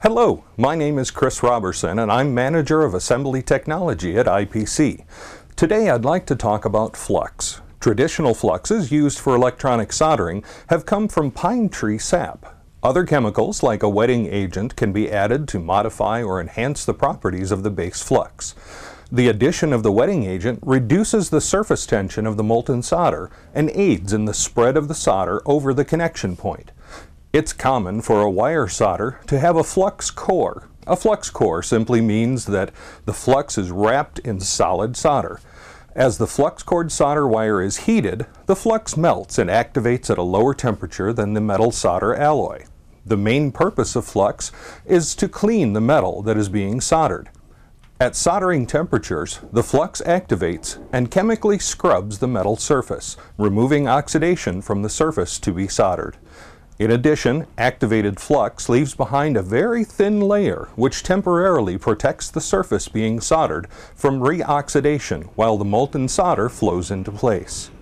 Hello, my name is Kris Roberson and I'm Manager of Assembly Technology at IPC. Today I'd like to talk about flux. Traditional fluxes used for electronic soldering have come from pine tree sap. Other chemicals, like a wetting agent, can be added to modify or enhance the properties of the base flux. The addition of the wetting agent reduces the surface tension of the molten solder and aids in the spread of the solder over the connection point. It's common for a wire solder to have a flux core. A flux core simply means that the flux is wrapped in solid solder. As the flux core solder wire is heated, the flux melts and activates at a lower temperature than the metal solder alloy. The main purpose of flux is to clean the metal that is being soldered. At soldering temperatures, the flux activates and chemically scrubs the metal surface, removing oxidation from the surface to be soldered. In addition, activated flux leaves behind a very thin layer which temporarily protects the surface being soldered from reoxidation while the molten solder flows into place.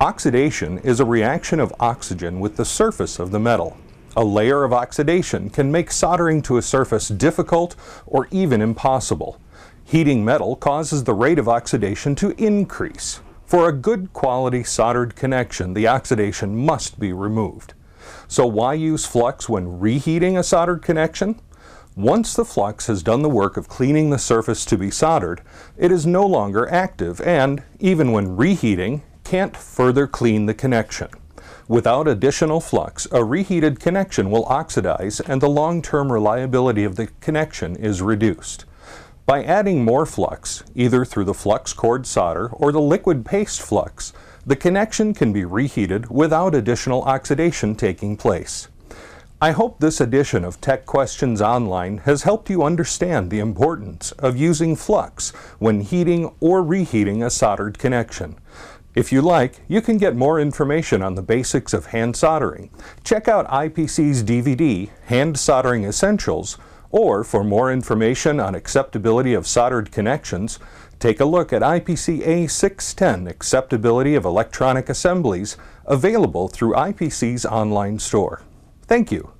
Oxidation is a reaction of oxygen with the surface of the metal. A layer of oxidation can make soldering to a surface difficult or even impossible. Heating metal causes the rate of oxidation to increase. For a good quality soldered connection, the oxidation must be removed. So why use flux when reheating a soldered connection? Once the flux has done the work of cleaning the surface to be soldered, it is no longer active and, even when reheating, can't further clean the connection. Without additional flux, a reheated connection will oxidize and the long-term reliability of the connection is reduced. By adding more flux, either through the flux core solder or the liquid paste flux, the connection can be reheated without additional oxidation taking place. I hope this edition of Tech Questions Online has helped you understand the importance of using flux when heating or reheating a soldered connection. If you like, you can get more information on the basics of hand soldering. Check out IPC's DVD, Hand Soldering Essentials, or for more information on acceptability of soldered connections, take a look at IPC A610 Acceptability of Electronic Assemblies available through IPC's online store. Thank you.